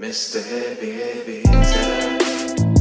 Mr. Heavy, heavy hitter.